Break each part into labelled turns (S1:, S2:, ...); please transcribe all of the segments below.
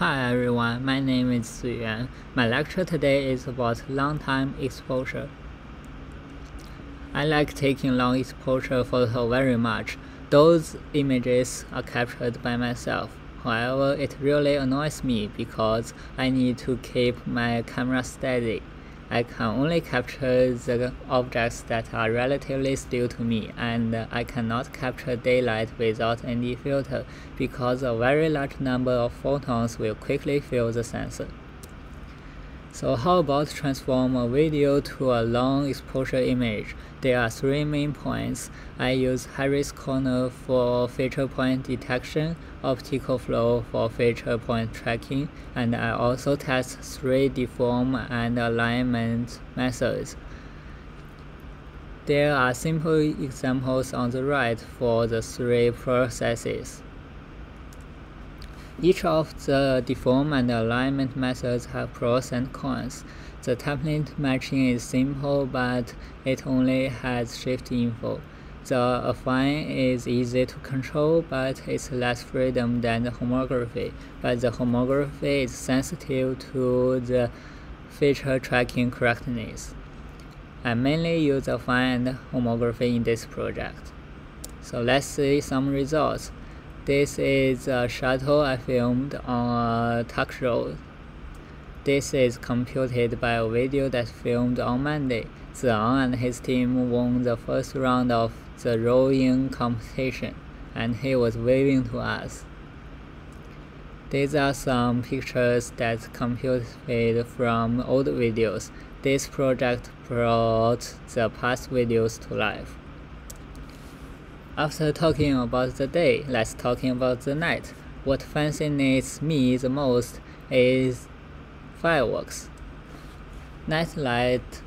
S1: Hi everyone, my name is Ziyuan. My lecture today is about long time exposure. I like taking long exposure photo very much. Those images are captured by myself. However, it really annoys me because I need to keep my camera steady. I can only capture the objects that are relatively still to me and I cannot capture daylight without any filter because a very large number of photons will quickly fill the sensor. So how about transform a video to a long exposure image? There are three main points. I use Harris corner for feature point detection, optical flow for feature point tracking, and I also test three deform and alignment methods. There are simple examples on the right for the three processes. Each of the deform and alignment methods have pros and cons. The template matching is simple, but it only has shift info. The affine is easy to control, but it's less freedom than the homography. But the homography is sensitive to the feature tracking correctness. I mainly use affine and homography in this project. So let's see some results. This is a shuttle I filmed on a talk show. This is computed by a video that filmed on Monday. Ziang and his team won the first round of the rowing competition, and he was waving to us. These are some pictures that computed from old videos. This project brought the past videos to life. After talking about the day, let's talk about the night. What fascinates me the most is fireworks. Night light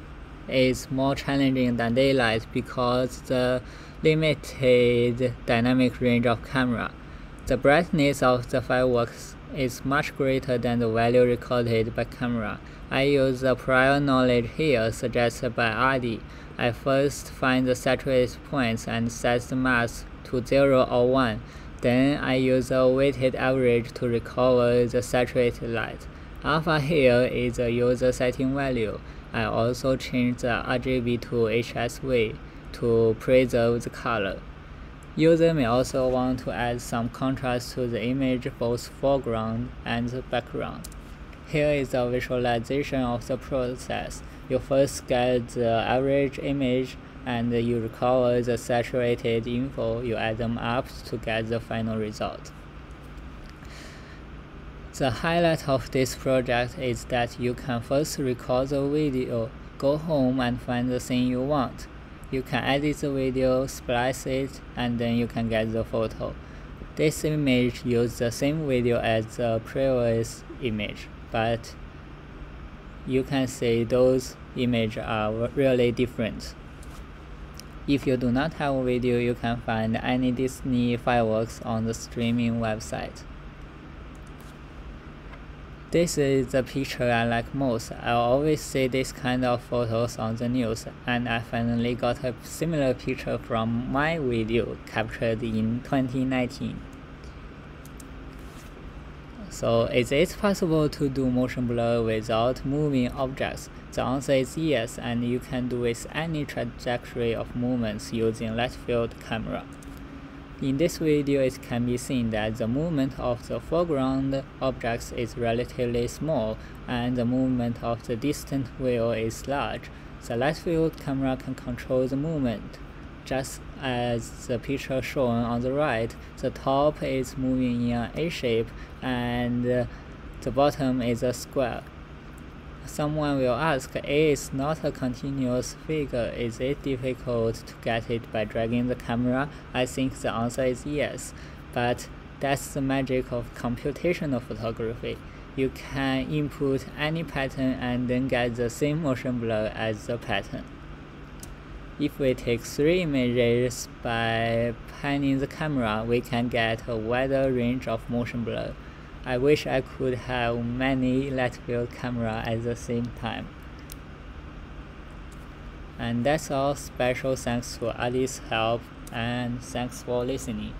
S1: is more challenging than daylight because the limited dynamic range of camera. The brightness of the fireworks is much greater than the value recorded by camera. I use the prior knowledge here suggested by Adi I first find the saturated points and set the mask to 0 or 1. Then I use a weighted average to recover the saturated light. Alpha here is a user setting value. I also change the RGB to HSV to preserve the color. User may also want to add some contrast to the image both foreground and the background. Here is a visualization of the process you first get the average image and you recover the saturated info, you add them up to get the final result. The highlight of this project is that you can first record the video, go home and find the thing you want. You can edit the video, splice it, and then you can get the photo. This image uses the same video as the previous image, but you can see those images are really different. If you do not have a video, you can find any Disney fireworks on the streaming website. This is the picture I like most. I always see this kind of photos on the news, and I finally got a similar picture from my video captured in 2019. So is it possible to do motion blur without moving objects? The answer is yes, and you can do with any trajectory of movements using light field camera. In this video, it can be seen that the movement of the foreground objects is relatively small, and the movement of the distant wheel is large. The light field camera can control the movement. Just as the picture shown on the right, the top is moving in an A shape and the bottom is a square. Someone will ask, is not a continuous figure, is it difficult to get it by dragging the camera? I think the answer is yes, but that's the magic of computational photography. You can input any pattern and then get the same motion blur as the pattern. If we take three images by panning the camera, we can get a wider range of motion blur. I wish I could have many light field camera at the same time. And that's all. Special thanks to Ali's help and thanks for listening.